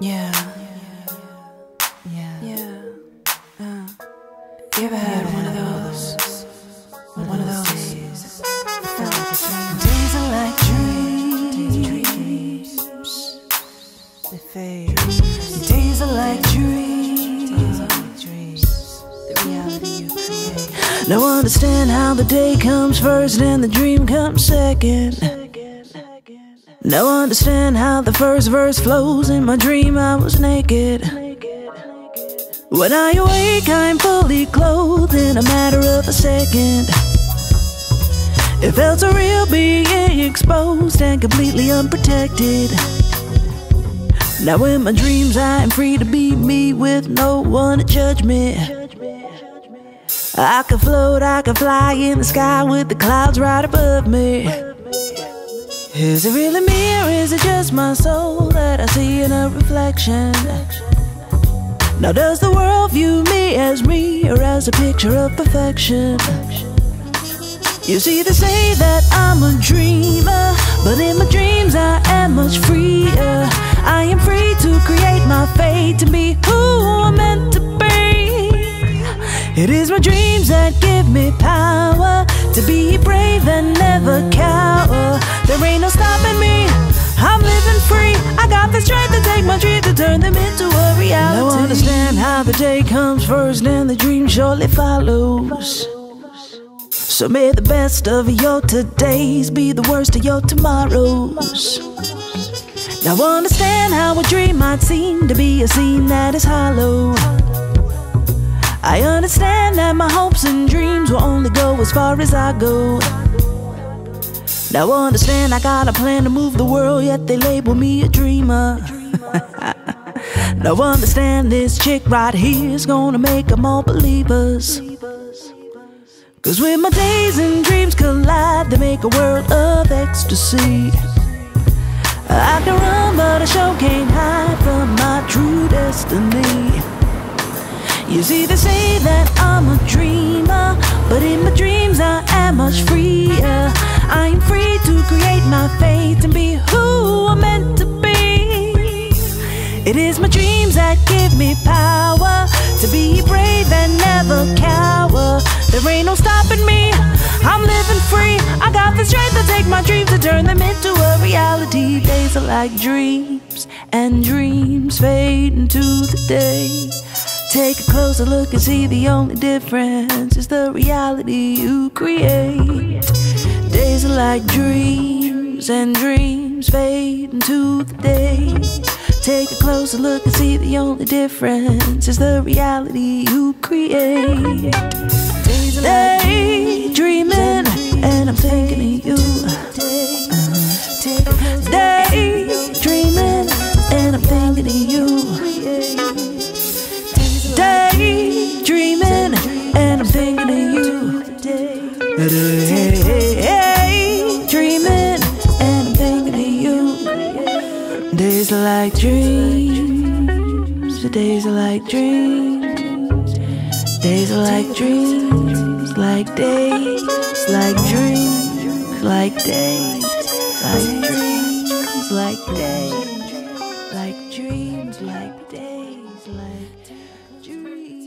Yeah. Yeah. Yeah. Uh, you ever had one of those? One of those days. Days are like dreams. They fade. Days are like dreams. The reality you create. Now understand how the day comes first and the dream comes second. Now I understand how the first verse flows. In my dream, I was naked. When I awake, I'm fully clothed in a matter of a second. It felt so real being exposed and completely unprotected. Now, in my dreams, I am free to be me with no one to judge me. I can float, I can fly in the sky with the clouds right above me. Is it really me or is it just my soul that I see in a reflection? Now does the world view me as me or as a picture of perfection? You see they say that I'm a dreamer But in my dreams I am much freer I am free to create my fate To be It is my dreams that give me power To be brave and never cower. There ain't no stopping me. I'm living free. I got the strength to take my dreams To turn them into a reality. Now understand how the day comes first And the dream surely follows. So may the best of your todays be the worst of your tomorrows. Now understand how a dream might seem to be a scene that is hollow. I understand that my hopes and dreams will only go as far as I go. Now understand I got a plan to move the world, yet they label me a dreamer. now understand this chick right here is gonna make them all believers. Cause when my days and dreams collide, they make a world of ecstasy. I can run, but I sure can't hide from my true destiny. You see, they dreamer, but in my dreams I am much freer. I am free to create my fate and be who I'm meant to be. It is my dreams that give me power to be brave and never cower. There ain't no stopping me. I'm living free. I got the strength to take my dreams to turn them into a reality. Days are like dreams, and dreams fade into the day. Take a closer look and see the only difference is the reality you create. Days are like dreams, and dreams fade into the day. Take a closer look and see the only difference is the reality you create. Daydreaming, and I'm thinking of you. Hey, dreaming and thinking of you. Days are like dreams. Days are like dreams. Days are like dreams. Like days. Like dreams. Like days. Like dreams. Like days. Like dreams. Like days. Like dreams.